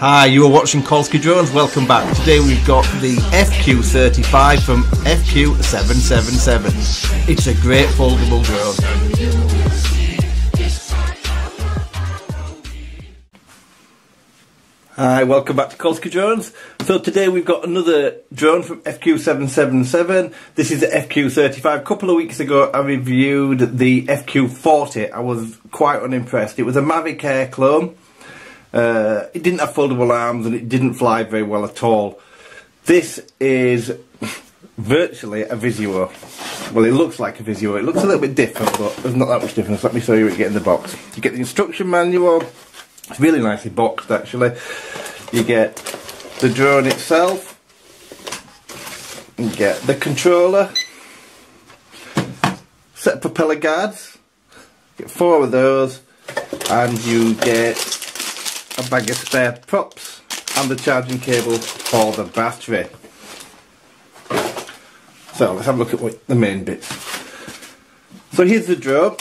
Hi, you are watching Kolsky Drones. Welcome back. Today we've got the FQ35 from FQ777. It's a great foldable drone. Hi, welcome back to Kolsky Drones. So today we've got another drone from FQ777. This is the FQ35. A couple of weeks ago I reviewed the FQ40. I was quite unimpressed. It was a Mavic Air clone. Uh, it didn't have foldable arms and it didn't fly very well at all. This is virtually a Visuo. Well, it looks like a Visuo. It looks a little bit different, but there's not that much difference. Let me show you what you get in the box. You get the instruction manual. It's really nicely boxed, actually. You get the drone itself. You get the controller. Set propeller guards. Get four of those. And you get a bag of spare props and the charging cable for the battery. So let's have a look at what the main bits. So here's the drone.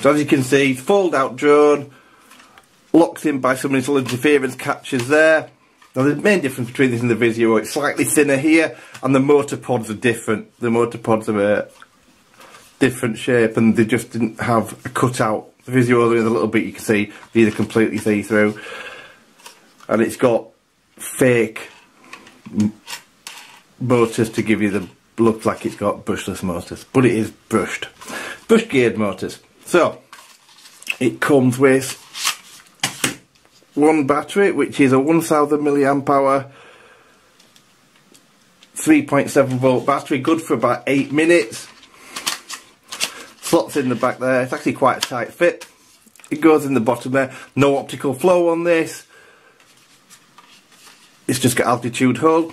So as you can see, fold out drone, locked in by some little interference catches there. Now the main difference between this and the Visuo, it's slightly thinner here and the motor pods are different. The motor pods are a different shape and they just didn't have a cutout the Visuo is a little bit you can see are completely see through. And it's got fake motors to give you the look like it's got brushless motors but it is brushed. Brush geared motors. So it comes with one battery which is a 1000 milliamp hour 3.7 volt battery good for about 8 minutes slots in the back there. It's actually quite a tight fit. It goes in the bottom there. No optical flow on this. It's just got altitude hold.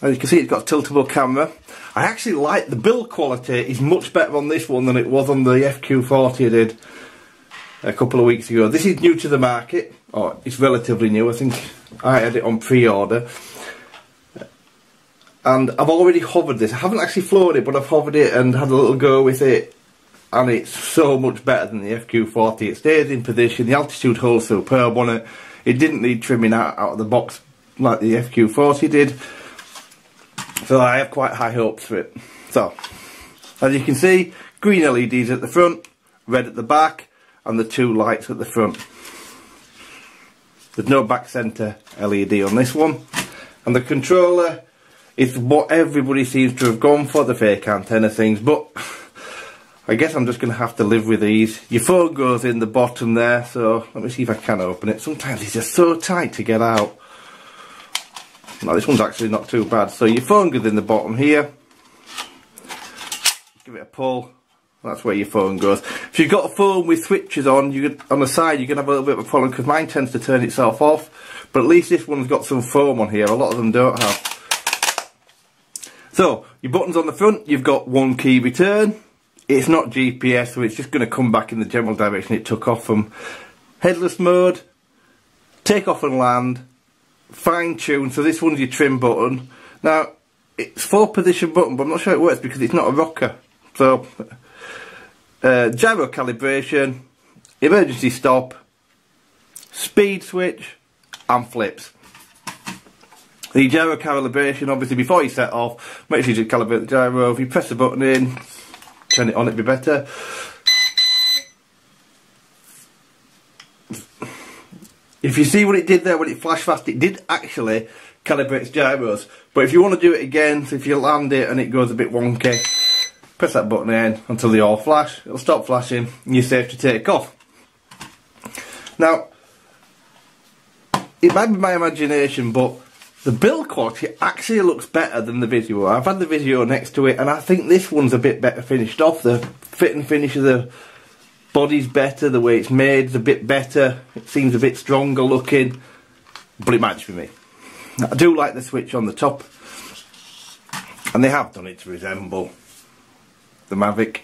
As you can see, it's got a tiltable camera. I actually like the build quality is much better on this one than it was on the FQ40 I did a couple of weeks ago. This is new to the market. Oh, it's relatively new. I think I had it on pre-order. And I've already hovered this. I haven't actually flown it, but I've hovered it and had a little go with it and it's so much better than the FQ40. It stays in position, the altitude holds superb on it. It didn't need trimming out, out of the box like the FQ40 did. So I have quite high hopes for it. So, as you can see, green LEDs at the front, red at the back, and the two lights at the front. There's no back centre LED on this one. And the controller is what everybody seems to have gone for, the fake antenna things, but I guess I'm just going to have to live with these. Your phone goes in the bottom there, so let me see if I can open it. Sometimes it's just so tight to get out. Now this one's actually not too bad. So your phone goes in the bottom here. Give it a pull. That's where your phone goes. If you've got a phone with switches on, you could, on the side, you can have a little bit of a problem because mine tends to turn itself off. But at least this one's got some foam on here. A lot of them don't have. So, your buttons on the front, you've got one key return it's not GPS, so it's just going to come back in the general direction it took off from. Headless mode, take off and land, fine tune, so this one's your trim button. Now, it's four position button, but I'm not sure it works because it's not a rocker. So, uh, gyro calibration, emergency stop, speed switch, and flips. The gyro calibration, obviously before you set off, make sure you calibrate the gyro. If you press the button in, turn it on, it'd be better. If you see what it did there when it flashed fast, it did actually calibrate its gyros. But if you want to do it again, so if you land it and it goes a bit wonky, press that button in until they all flash. It'll stop flashing and you're safe to take off. Now, it might be my imagination, but the build quality actually looks better than the Visuo. I've had the Visuo next to it and I think this one's a bit better finished off. The fit and finish of the body's better, the way it's made is a bit better. It seems a bit stronger looking, but it just be me. I do like the switch on the top and they have done it to resemble the Mavic.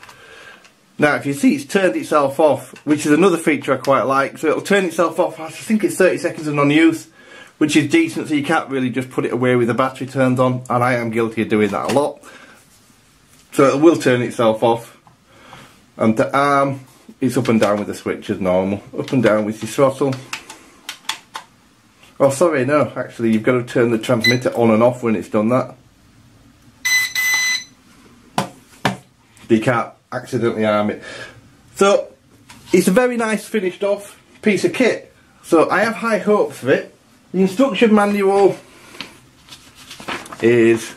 Now if you see it's turned itself off, which is another feature I quite like, so it'll turn itself off, I think it's 30 seconds of non-use which is decent so you can't really just put it away with the battery turned on and I am guilty of doing that a lot so it will turn itself off and the arm it's up and down with the switch as normal. Up and down with your throttle. Oh sorry, no, actually you've got to turn the transmitter on and off when it's done that. You can't accidentally arm it. So, it's a very nice finished off piece of kit. So I have high hopes for it. The instruction manual is,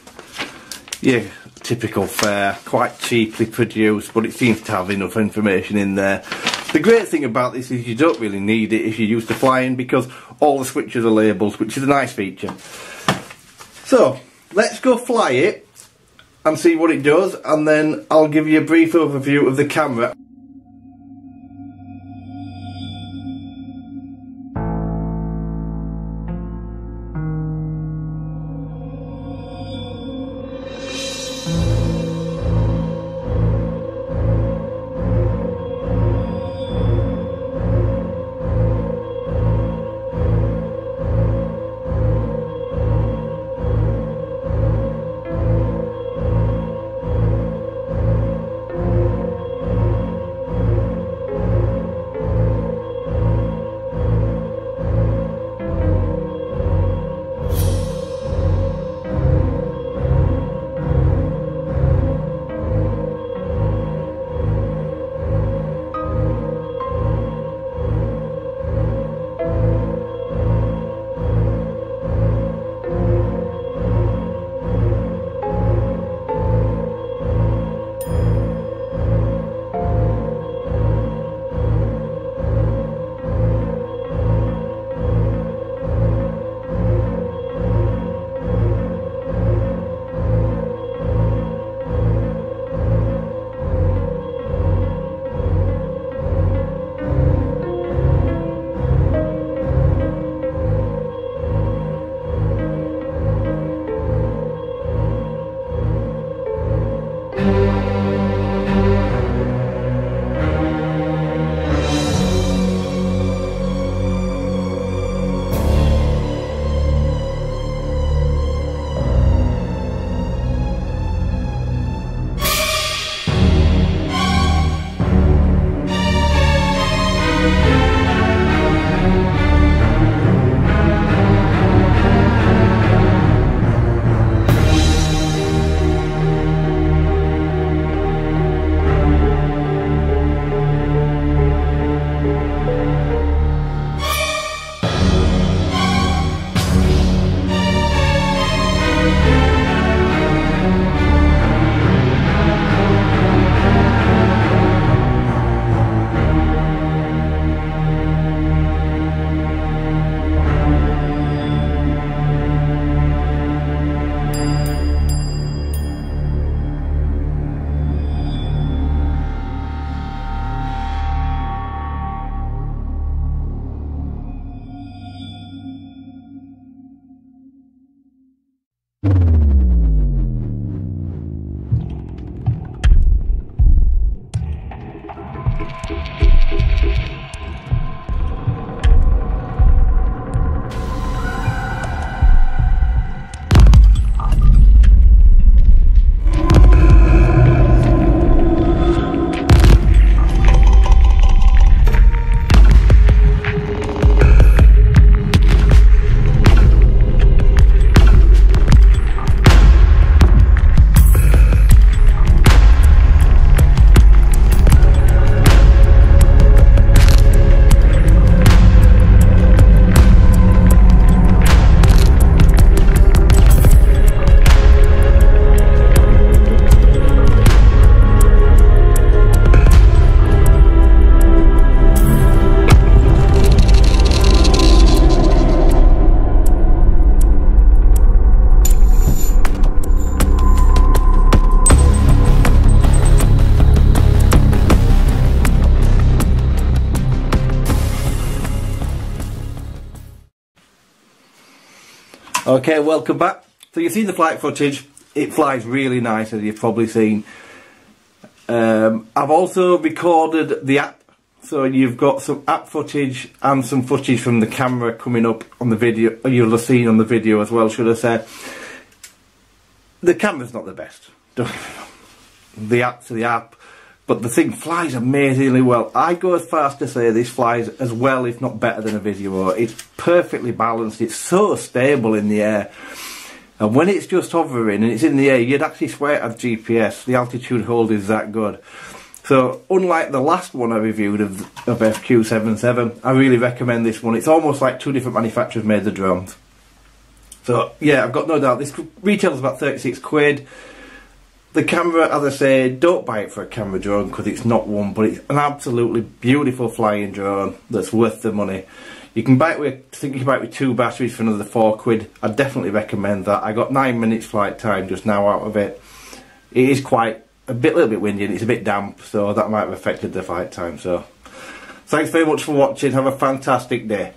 yeah, typical fare, quite cheaply produced, but it seems to have enough information in there. The great thing about this is you don't really need it if you're used to flying because all the switches are labelled, which is a nice feature. So, let's go fly it and see what it does and then I'll give you a brief overview of the camera. Okay, welcome back. So you've seen the flight footage. It flies really nice, as you've probably seen. Um, I've also recorded the app, so you've got some app footage and some footage from the camera coming up on the video. You'll have seen on the video as well, should I say. The camera's not the best. the app's the app, but the thing flies amazingly well. I go as far as to say this flies as well, if not better than a Visuo. It's perfectly balanced. It's so stable in the air. And when it's just hovering and it's in the air, you'd actually swear it had GPS. The altitude hold is that good. So, unlike the last one I reviewed of, of FQ77, I really recommend this one. It's almost like two different manufacturers made the drones. So, yeah, I've got no doubt. This retails about 36 quid. The camera, as I say, don't buy it for a camera drone because it's not one, but it's an absolutely beautiful flying drone that's worth the money. You can buy it with, I think you can buy it with two batteries for another four quid. I definitely recommend that. I got nine minutes flight time just now out of it. It is quite a bit, little bit windy and it's a bit damp, so that might have affected the flight time. So, thanks very much for watching. Have a fantastic day.